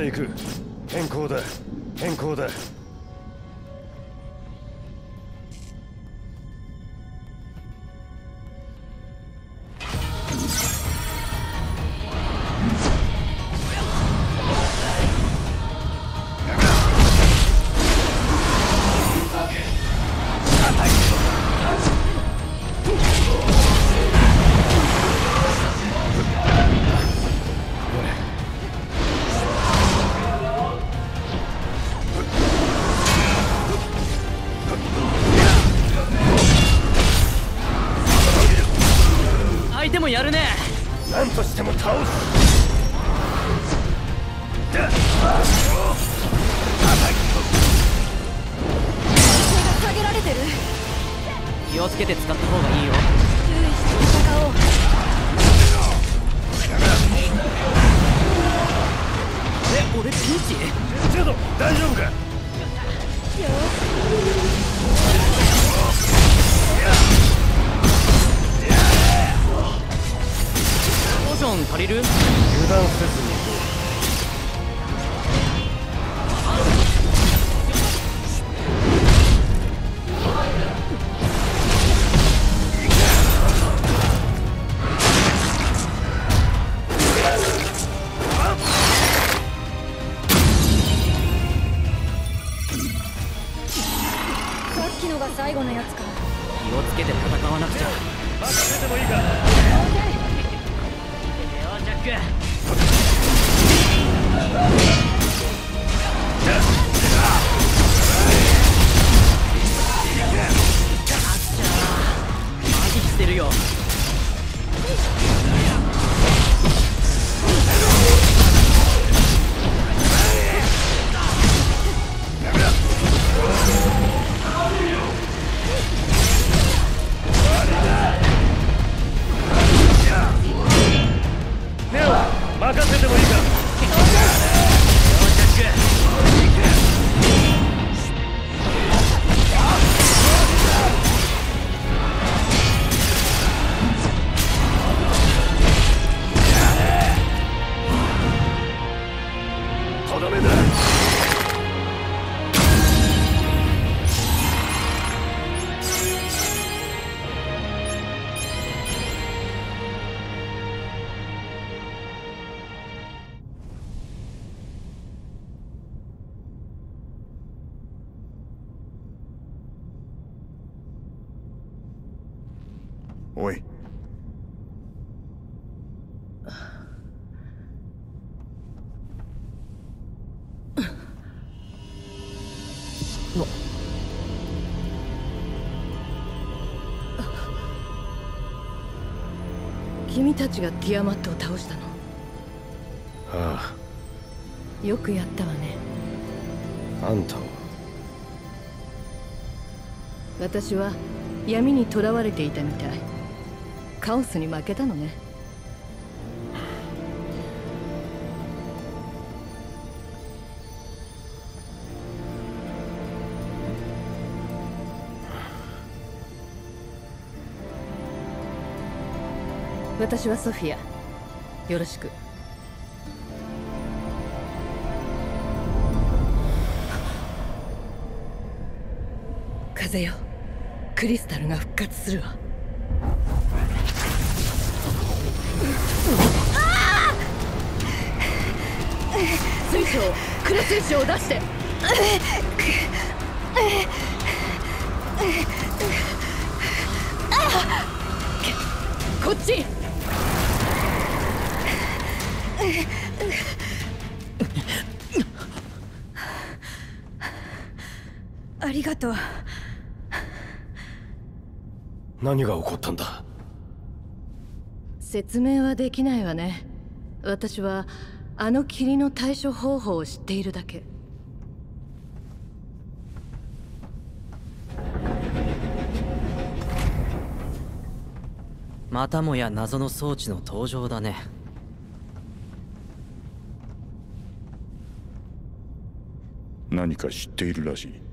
で行く。変更だ。変更だ。相手もやるね。何としても倒す。下げられてる気をつけて使った方がいいよ。注意して戦おう。え俺ピンチ？ジェド大丈夫か？断せずに。さっきのが最後のやつか。気をつけて戦わなくちゃ。てもいいか。よジャック。麻痺してるよ。任せてもおい。君たちがティアマットを倒したの。あよくやったわね。ああんたは私は闇に囚われていたみたいカオスに負けたのね。私はソフィア。よろしく。風よ。クリスタルが復活するわ。黒水晶を出して。こっち。ありがとう。何が起こったんだ？説明はできないわね。私はあの霧の対処方法を知っているだけ。またもや謎の装置の登場だね。何か知っているらしい